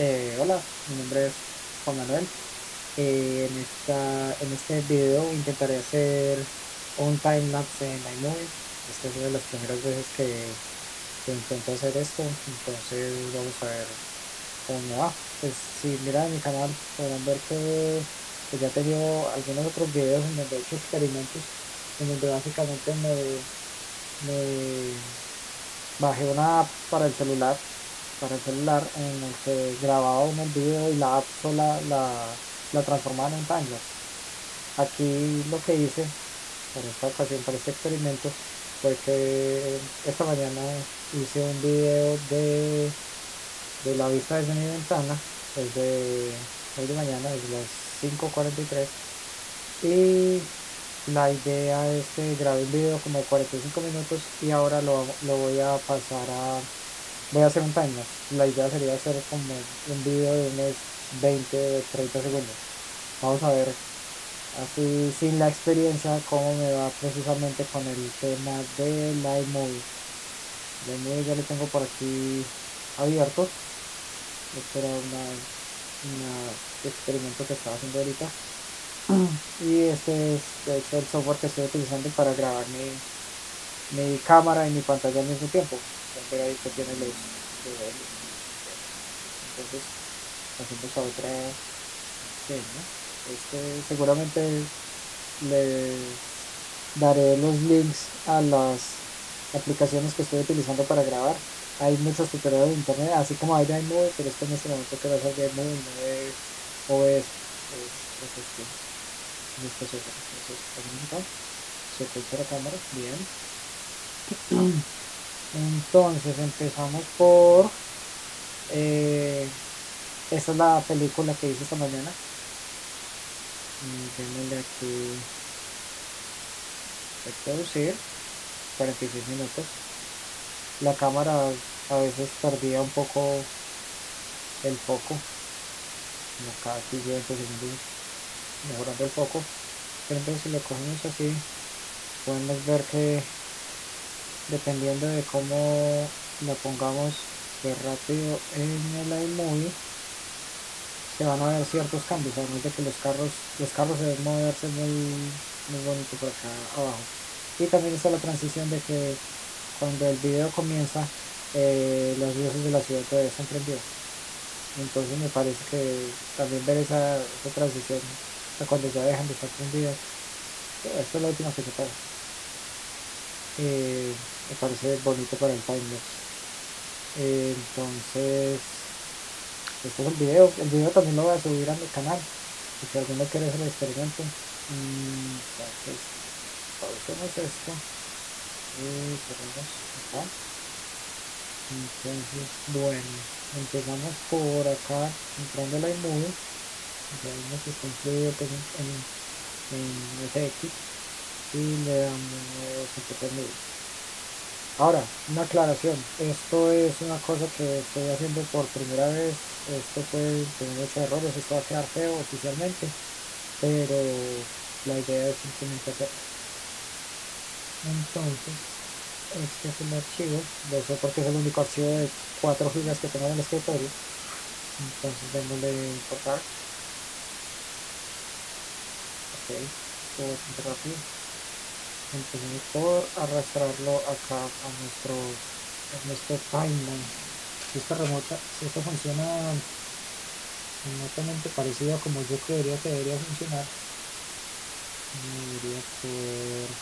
Eh, hola, mi nombre es Juan Manuel. Eh, en, esta, en este video intentaré hacer un timelapse en iMovie. Esta es una de las primeras veces que, intento hacer esto, entonces vamos a ver cómo va. Pues si miran mi canal podrán ver que, que ya he tenido algunos otros videos en donde he hecho experimentos, en donde básicamente me, me bajé una app para el celular para el celular en el que grababa un video y la app sola la, la transformaba en timelapse. Aquí lo que hice para esta ocasión, para este experimento, fue que esta mañana hice un video de, de la vista desde mi ventana, desde hoy de mañana, desde las 5.43 y la idea es que grabé un video como de 45 minutos y ahora lo, lo voy a pasar a voy a hacer un timer. La idea sería hacer como un video de unos 20 o 30 segundos. Vamos a ver así sin la experiencia cómo me va precisamente con el tema de iMovie. La iMovie ya lo tengo por aquí abierto. Este era una, un experimento que estaba haciendo ahorita. Y este es el software que estoy utilizando para grabar mi, mi cámara y mi pantalla al mismo tiempo ver ahí que tiene los entonces pasemos a otra este seguramente le daré los links a las aplicaciones que estoy utilizando para grabar hay muchos tutoriales de internet así como hay de iMovie pero este en este momento quiero hacer de iMovie no OBS es, es este este acá se bien entonces empezamos por eh, esta es la película que hice esta mañana. Démosle aquí. Reproducir 46 minutos. La cámara a veces perdía un poco el foco. Como cada 20 segundos mejorando el foco. Pero si lo cogemos así podemos ver que dependiendo de cómo lo pongamos de rápido en el iMovie se van a ver ciertos cambios además de que los carros los carros se deben moverse muy muy bonito por acá abajo. Y también está la transición de que cuando el video comienza eh, las luces de la ciudad todavía están prendidas. Entonces me parece que también ver esa, transición cuando ya dejan de estar prendidas esta es la última que se paga. Eh, me parece bonito para el timelapse eh, entonces este es el video. El video también lo voy a subir a mi canal si alguno quiere hacer el experimento. Mm, entonces pausemos esto. Y cerramos acá. Entonces bueno empezamos por acá entrando la iMovie ya vemos que está pues, en, en, en FX y le damos a Ahora, una aclaración, esto es una cosa que estoy haciendo por primera vez, esto puede tener muchos errores, esto va a quedar feo oficialmente, pero la idea es simplemente hacerlo. Entonces, este es el archivo, de eso porque es el único archivo de 4 GB que tengo en el escritorio, entonces démosle importar. Ok, todo bastante rápido por arrastrarlo acá a nuestro a nuestro timeline. Si esta remota si esto funciona remotamente parecido a como yo creería que debería funcionar debería poder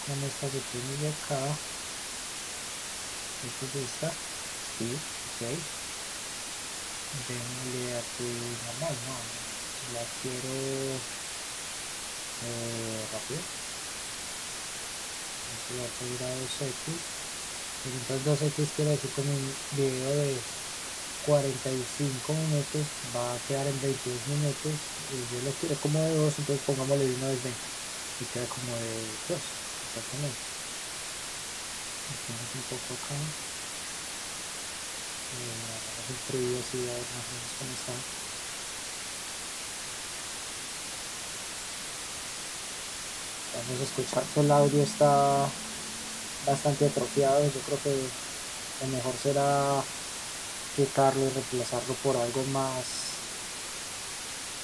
con esta que tiene de acá. Esta es esta. Sí, ok. Démosle aquí normal no la quiero eh, rápido voy a pedir a 2x entonces 2x quiere decir que mi video de 45 minutos va a quedar en 22 minutos y yo lo quiero como de 2 entonces pongámosle de una vez 20 y queda como de 2 exactamente. Un poco acá. Eh, el así a ver más o menos cómo está a escuchar que el audio está bastante atrofiado yo creo que lo mejor será quitarlo y reemplazarlo por algo más,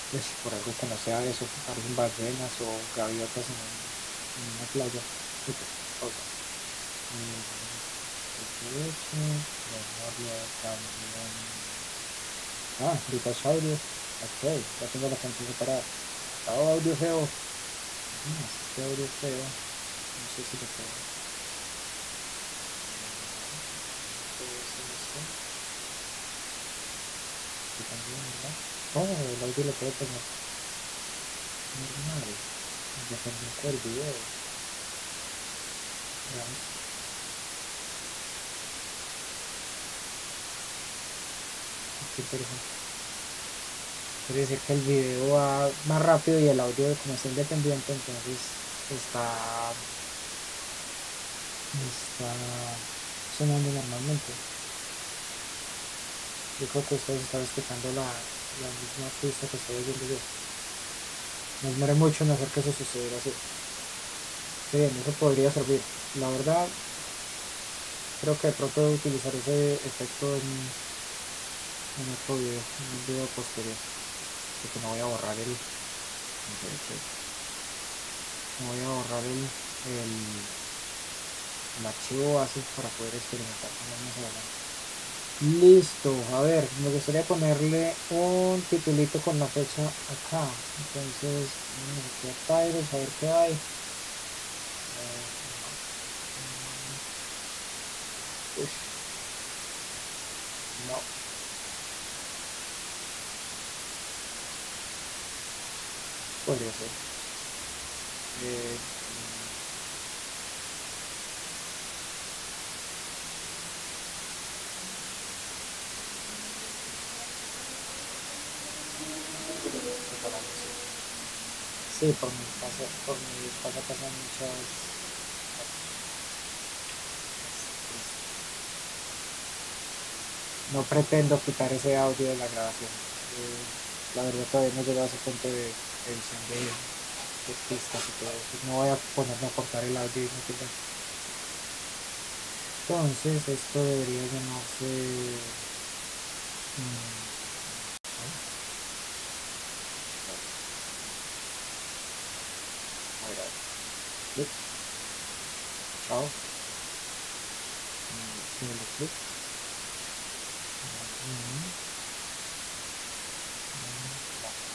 pues, por algo que no sea eso, algún ballenas o gaviotas en, en una playa. Ah, Vitas Audio. Ok, ya tengo la canción separada. Audio feo. Ah, este audio feo. No sé si lo puedo. Aquí también, ¿verdad? Oh, el audio lo puedo poner normal. Independiente del video. Veamos. Qué interesante. Quiere decir que el video va más rápido y el audio como es independiente, entonces está, está sonando normalmente. Yo creo que ustedes están escuchando la, la misma pista que estoy oyendo yo. Me demoré mucho en hacer que eso sucediera así. Sí, bien, eso podría servir. La verdad, creo que de pronto utilizar ese efecto en, en otro video, en un video posterior. Porque no voy a borrar el. No voy a borrar el, el, el archivo base para poder experimentar con él más adelante. Listo, a ver, me gustaría ponerle un titulito con la fecha acá. Entonces, vamos a Tyros, a ver qué hay. Uy. No. Podría ser. Eh, Sí, por mi casa, por mi casa pasan muchas no pretendo quitar ese audio de la grabación. Eh, la verdad todavía no he a ese punto de edición de, de pistas y todo eso. No voy a ponerme a cortar el audio y no. Entonces esto debería llamarse mm. Clic. Chao. Mm, Síguele clic. Mm. Ok.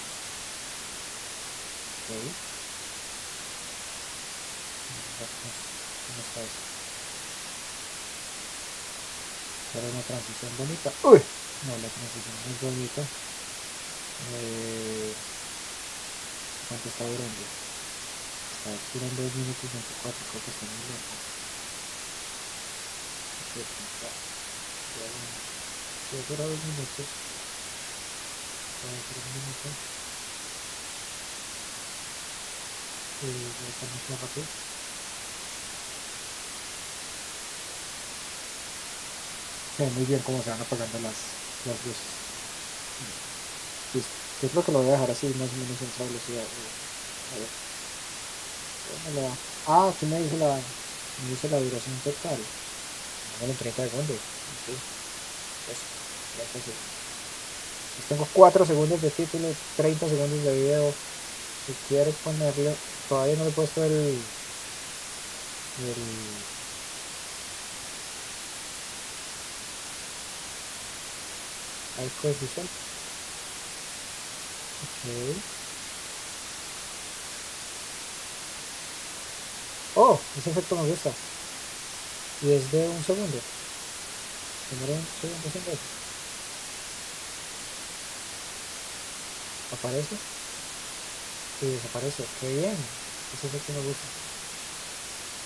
¿Cómo está eso? Era una transición bonita. ¡Uy! No, la transición es bonita. Eh, ¿Cuánto está durando? Está durando 2 minutos 24, creo que está muy lento. Si dura 2 minutos. Voy a hacer un minuto. Y voy a estar mucho más rápido. Se ve muy bien cómo se van apagando las, las luces. Listo. Yo creo que lo voy a dejar así, más o menos en esa velocidad. A ver. ¿Cómo lo va? Ah, aquí me dice la, me dice la duración total. Bueno, 30 segundos. Sí. Eso. Así. Pues tengo 4 segundos de título, 30 segundos de video. Si quieres ponerle, todavía no le he puesto el, el High coefficient. Ok. Oh, ese efecto me gusta. Y es de un segundo. Demora un segundo eso. Aparece y desaparece. Qué bien. Ese efecto me gusta.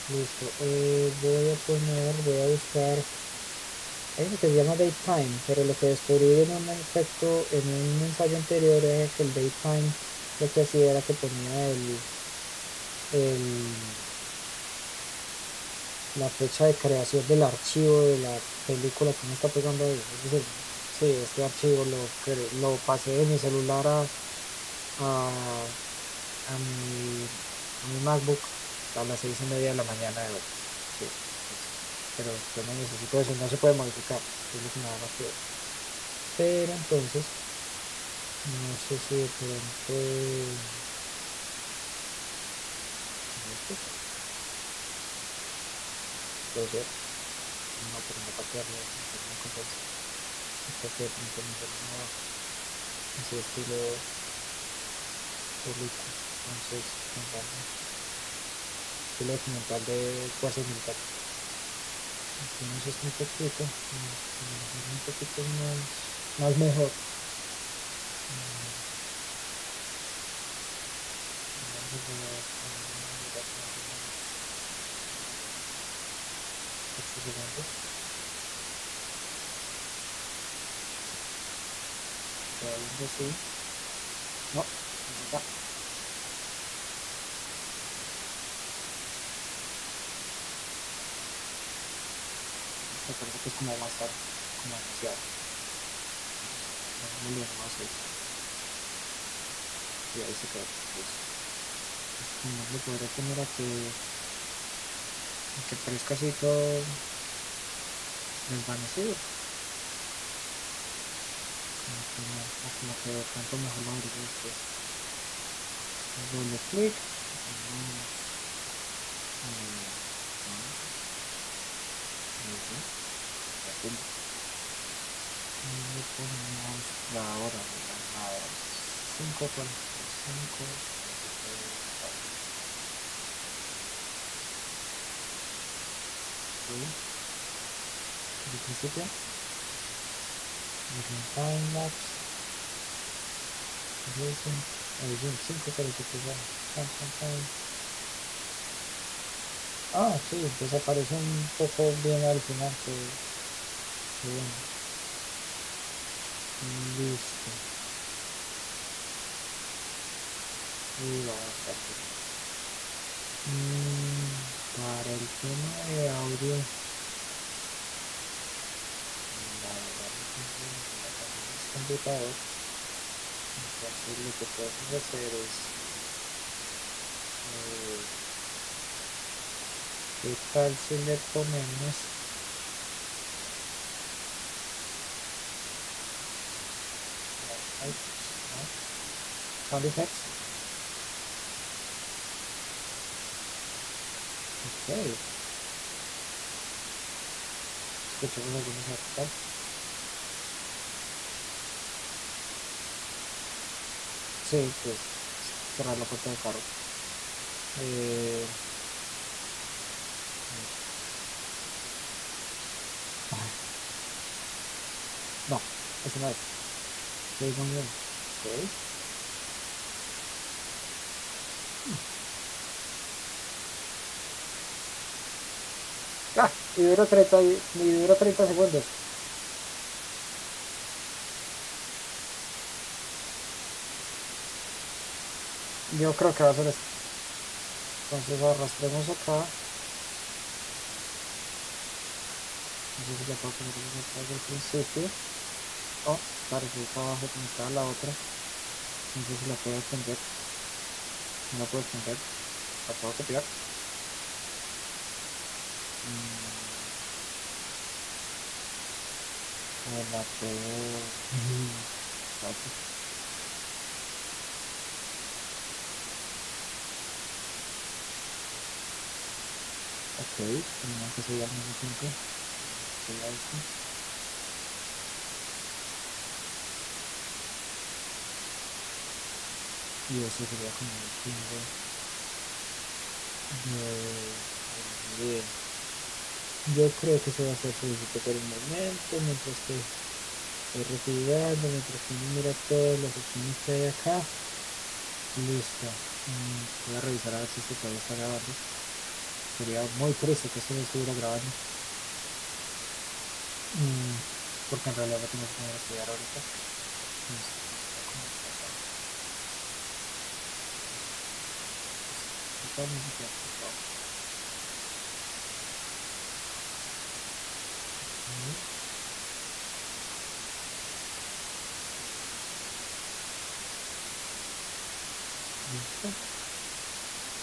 Listo. Eh, voy a poner, voy a buscar hay uno que se llama Daytime, pero lo que descubrí en un efecto, en un ensayo anterior era que el Daytime lo que hacía era que ponía el, el la fecha de creación del archivo de la película que me está pegando ahí. Es sí, este archivo lo, lo pasé de mi celular a, a mi, mi MacBook a las seis y media de la mañana de hoy. Sí, pero yo no necesito eso, no se puede modificar, es lo que me da más que pero entonces no sé si de pronto puede ser no pero no para quedarme no esta que de pronto no así estilo película entonces pongamos estilo documental de fuerzas militares no sé si un poquito un poquito más más mejor segundos. Está así. No, no Me parece que es como va a estar como demasiado. No le eso. Y ahí se queda. Pues, como le podré poner a que que parezca así todo desvanecido como que no, como que de pronto mejor lo abriré después doble clic y le ponemos la hora de las 5.45 di principio Vision time lapse Edición 5 para que te. Ah, sí, desaparece un poco bien al final que, que bueno listo y vamos a para el tema de audio verdad es computador entonces lo que podemos hacer es eh, qué tal si le ponemos sound effects Ok. Escuchamos algunos artistas. Sí, pues cerrar la puerta del carro. Eh... No, eso no es. Sí, muy bien. Ok. Ah, y dura 30, y dura 30 segundos. Yo creo que va a ser esto. Entonces arrastremos acá. No sé si la puedo poner acá desde el principio. Oh, si está abajo como está la otra. No sé si la puedo extender. No la puedo extender. La puedo copiar. la puedo ok tenemos que seguir al mismo tiempo y eso sería como el fin de, de, de yo creo que se va a hacer suficiente por el momento, mientras que estoy retirando, mientras que uno mira todas las opciones que hay acá. Listo. Mm, voy a revisar a ver si esto todavía está grabando. Sería muy triste que esto no estuviera grabando. Mm, porque en realidad lo tengo que poner estudiar ahorita.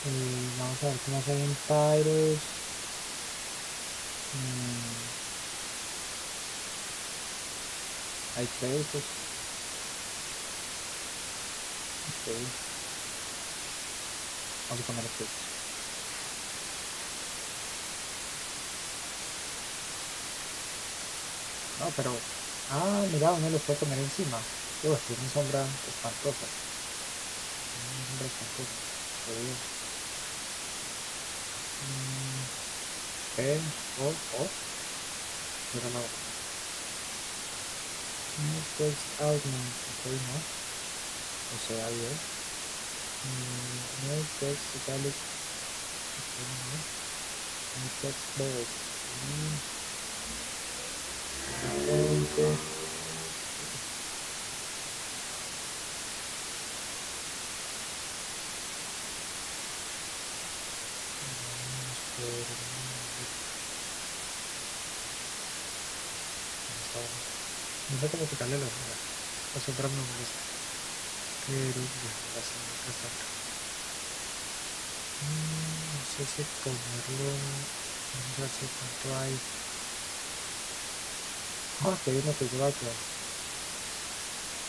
Eh, vamos a ver qué más hay en Pyros. Mm. Hay créditos. Ok. Vamos a poner aquí. No, pero... Ah, mira, uno lo puede poner encima. Uy, tiene sombra espantosa. Una sombra espantosa. Mm, ok, oh, oh. Mira la otra. No text outline, ok, no. O sea, bien. Mm, no text italic, ok, no. No text bold. Mm. Fuente. Vamos por el Sé cómo quitarle la. La sombra no me molesta. Pero ya, la sombra. Mm, No sé si ponerlo. Si cuánto hay. Ah, que hay que lleva acá.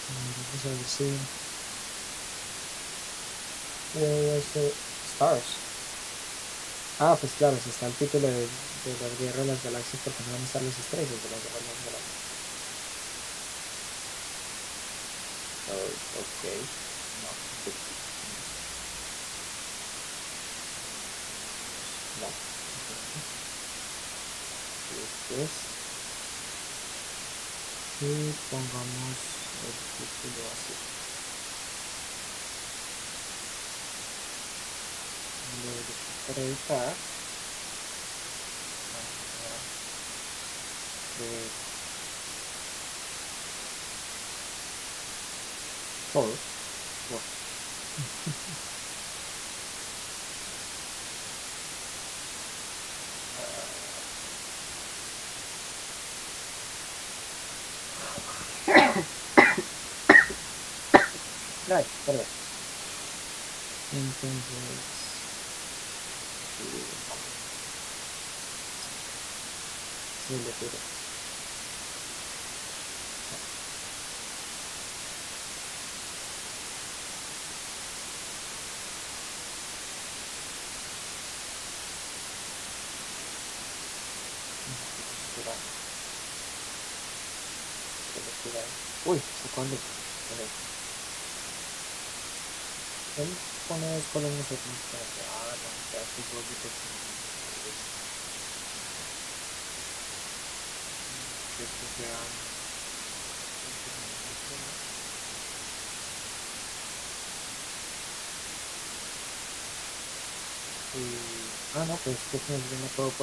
A ver was the stars? Ah, pues claro, si está el título de, de la guerra de las galaxias, porque no van a estar las estrellas de la guerra de. Oh, ok. No. No. Después. Y pongamos el título así. Le para editar. De todo. Bueno. Ay, perdón. Entonces. sí, Sí, le pido. Espera. Espera, espera. Uy, ¿se cuándo? Él pone dos columnas de constancia. Ah, no, ya estoy todo que que esto sea y ah no pues que se nos viene todo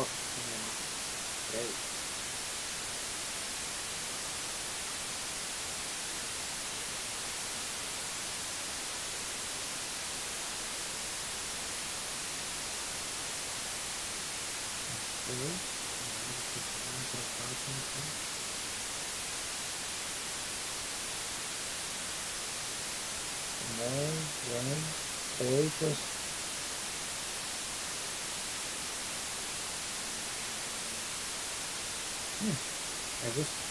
Muy bien, créditos. Mm, me gusta.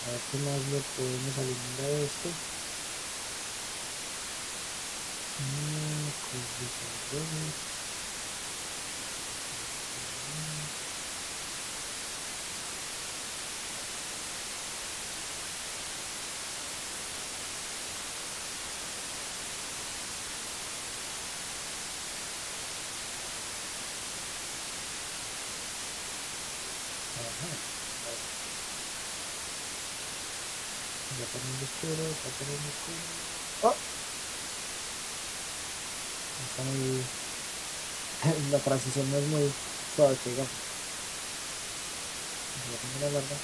A ver qué más le podemos alinear a esto. Mm, ¡Oh! Está muy... La transición no es muy suave, que digamos. La larga.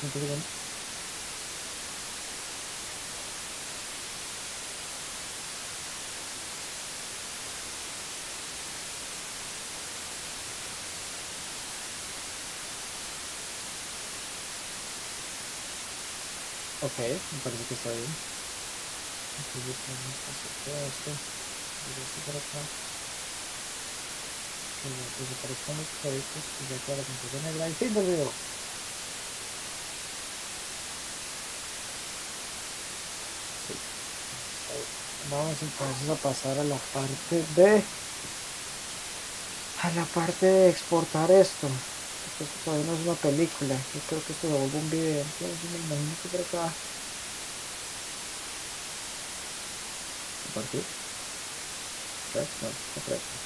Segundo. Ok, me parece que está bien. Entonces a hacer todo esto. Esto por acá. que desaparezcan los créditos y ya queda la pantalla negra y fin del video. Vamos entonces a pasar a la parte de a la parte de exportar esto. Esto todavía no es una película. Yo creo que esto se vuelve un video. Entonces me imagino que por acá. Compartir. Correcto, correcto.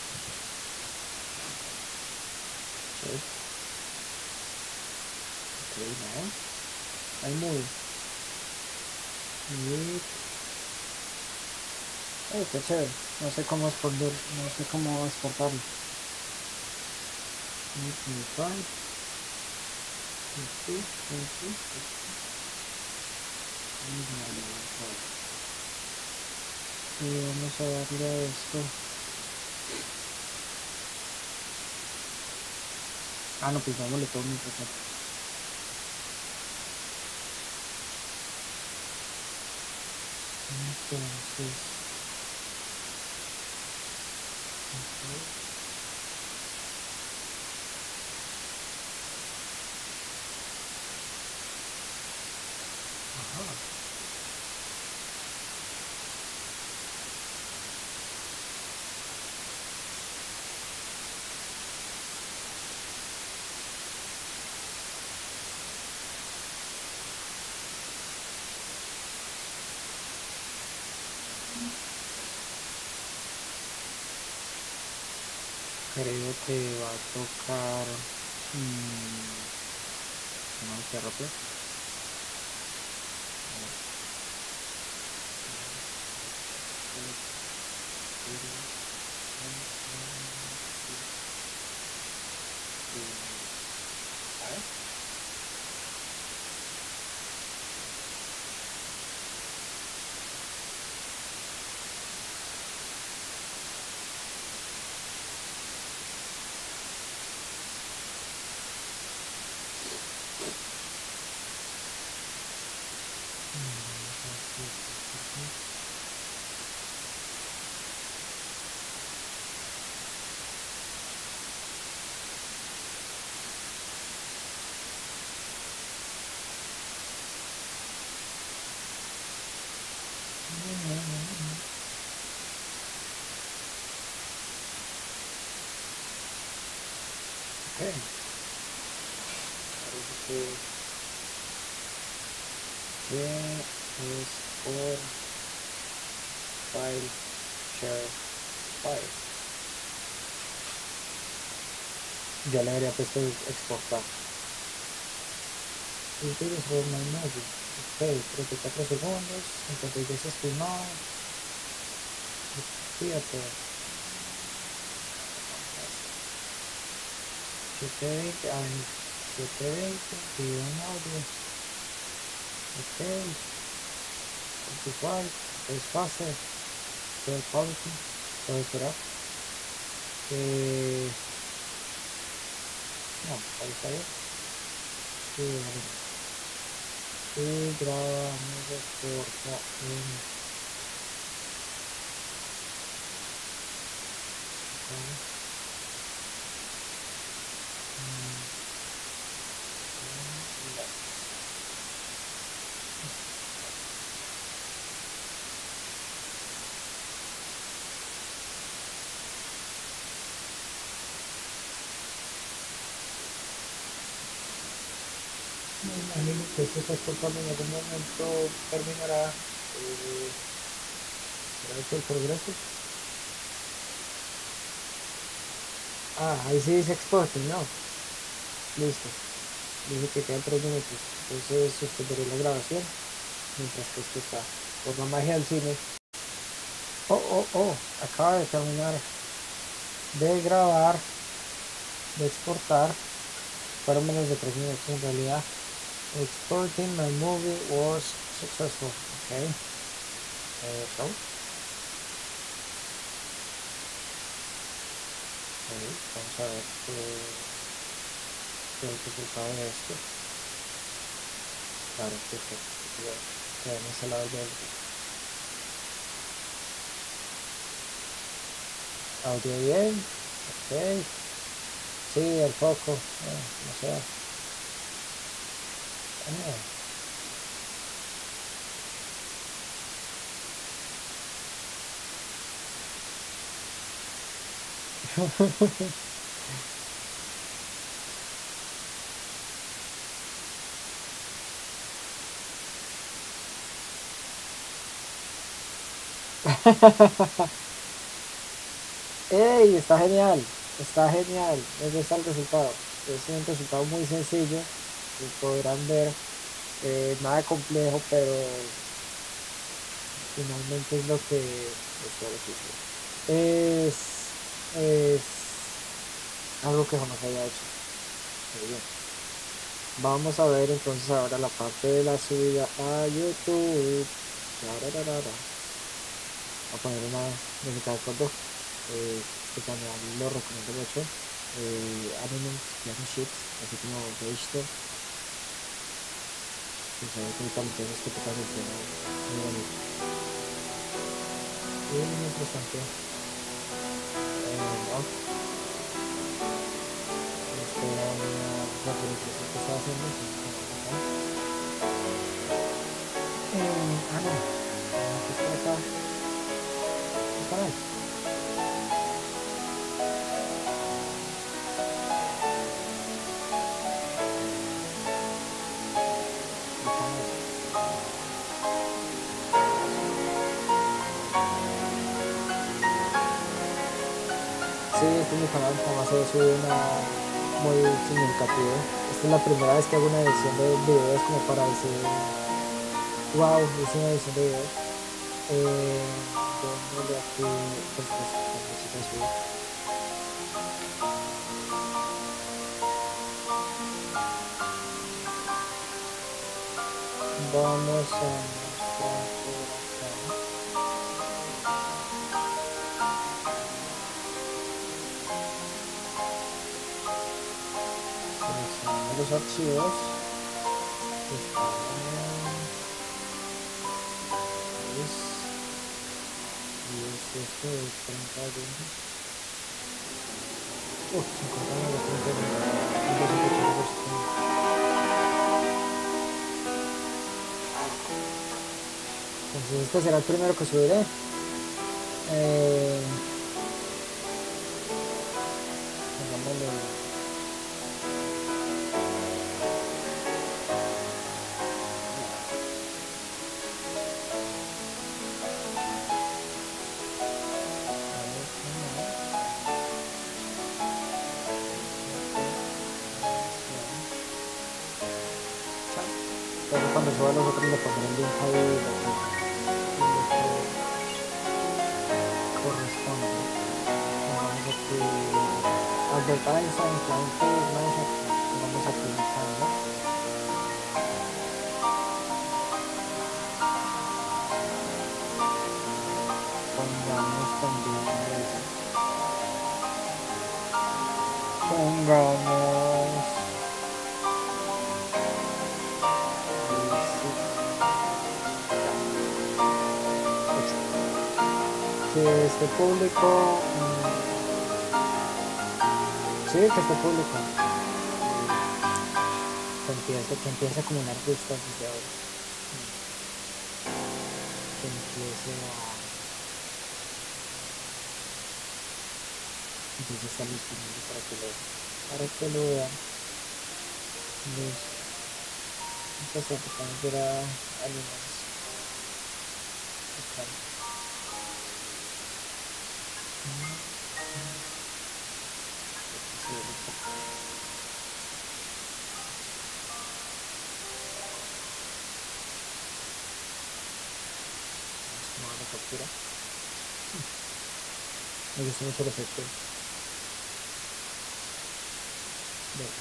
Okay. Okay, now. I move. Y... Oh, qué chévere. No sé cómo exportar, no sé cómo exportarlo. Vamos a darle a esto. Ah, no, pues dámosle todo mi receta. Entonces. Okay. Creo que va a tocar mmm, no rápido Okay. Here is for file share file. Ya le habría puesto exportar. Y tienes for my movie. Ok, 34 segundos, 52 estimado. Fíjate. 720, ay, 720, video en audio, ok, igual, es fácil, todo quality, todo esperar, eh, no, ahí está bien, y, y graba, me recorta en okay. Que esto está exportando en algún momento terminará eh, ¿será el progreso? Ah, ahí sí dice exporting, ¿no? Listo. Dice que quedan 3 minutos. Entonces suspenderé la grabación mientras que esto está. Por la magia del cine. Oh, oh, oh. Acaba de terminar de grabar, de exportar. Fueron menos de 3 minutos en realidad. Exporting my movie was successful. Okay. Uh, so. Okay, vamos a ver qué, qué es el resultado de esto. Claro, perfecto. Quedamos al lado audio bien. Ok. Sí, el foco. Eh, no sé. Eh. ¡Ey! Está genial, está genial. Ese está el resultado. Es un resultado muy sencillo. Podrán ver, eh, nada complejo, pero finalmente es lo que es, es algo que jamás había hecho. Muy bien. Vamos a ver entonces ahora la parte de la subida a YouTube. A poner una música de fondo. Eh, este canal lo recomiendo mucho. Eh, Anime Ships, así como misalnya tentang jenis ketukan itu. Dengan itu ini yang terus ya. Maaf misalnya berapa ini terus itu salah satu ini yang aneh kita apa? Apa? lagi Sí, este es mi canal, jamás he subido una muy significativo. Esta es la primera vez que hago una edición de videos como para decir, wow, hice una edición de videos. Eh. Vamos a 30 segundos. Entonces este será el primero que subiré. Eh, cuando suba los otros le pondré el link ahí lo que, corresponde pongamos aquí advertising client page manager vamos a utilizando pongamos también pongamos que esté público. Mm, sí, que esté público. Que empiece, que empiece a acumular vistas desde ahora. Que empiece a. A estar disponible para que lo, para que lo vean. Listo. Entonces, vamos a ver a algunos. Captura. Me gusta mucho el efecto. Bueno.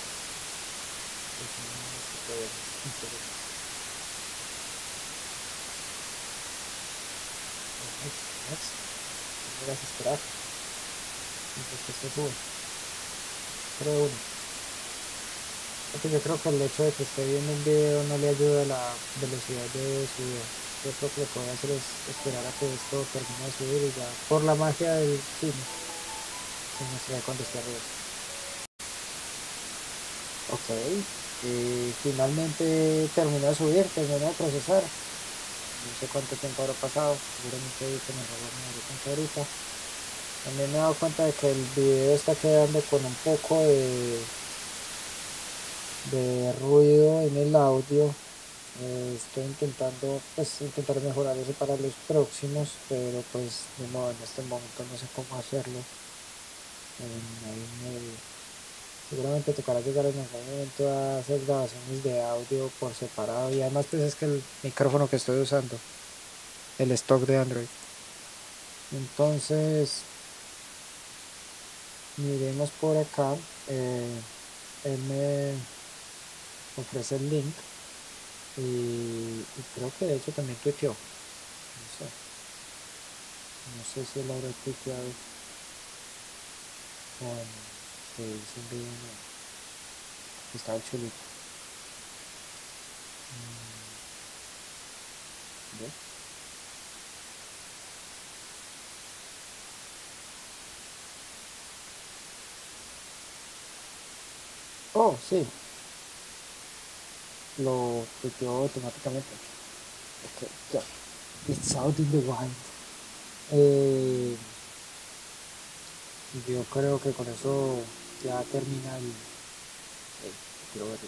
Next, next. Voy a esperar. Mientras que esto sube. Creo uno. Yo creo que el hecho de que esté viendo un video no le ayuda a la velocidad de su video yo que lo que voy a hacer es esperar a que esto termine de subir y ya por la magia del cine se muestra cuando esté arriba y finalmente terminó de subir, terminó de procesar. No sé cuánto tiempo habrá pasado, seguramente ahorita me robó me ahorita. También me he dado cuenta de que el video está quedando con un poco de, de ruido en el audio. Eh, estoy intentando pues intentar mejorar eso para los próximos, pero pues de modo en este momento no sé cómo hacerlo. seguramente tocará llegar en algún momento a hacer grabaciones de audio por separado y además pues es que el micrófono que estoy usando el stock de Android entonces miremos por acá eh, él me ofrece el link y, creo que de hecho también tuiteó no sé no sé si él habrá tuiteado con que dice un video estaba chulito. Mm, Oh, sí. Lo tuiteó automáticamente. Es que ya. It's out in the wild. Eh, yo creo que con eso ya termina el. Eh, quiero ver.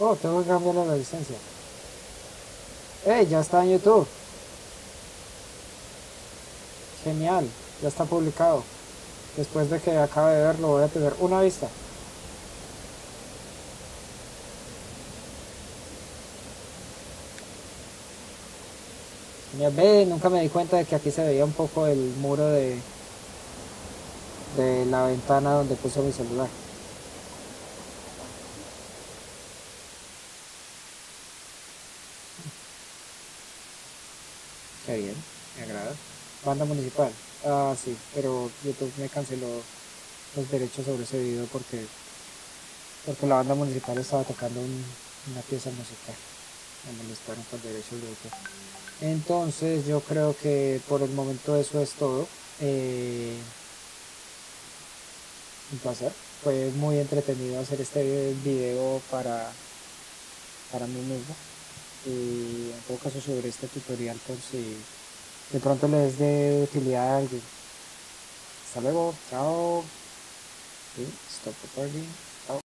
Oh, tengo que cambiarle la licencia. ¡Ey! Ya está en YouTube. Genial. Ya está publicado. Después de que acabe de verlo voy a tener una vista. Ve, nunca me di cuenta de que aquí se veía un poco el muro de, de la ventana donde puse mi celular. Bien, me agrada. Banda municipal. Ah, sí, pero YouTube me canceló los derechos sobre ese video porque porque la banda municipal estaba tocando una pieza musical. Molestaron derechos de. Entonces yo creo que por el momento eso es todo. Eh, un placer. Fue muy entretenido hacer este video para, para mí mismo y en todo caso sobre este tutorial por si de pronto les dé utilidad a alguien. Hasta luego, chao. stop recording.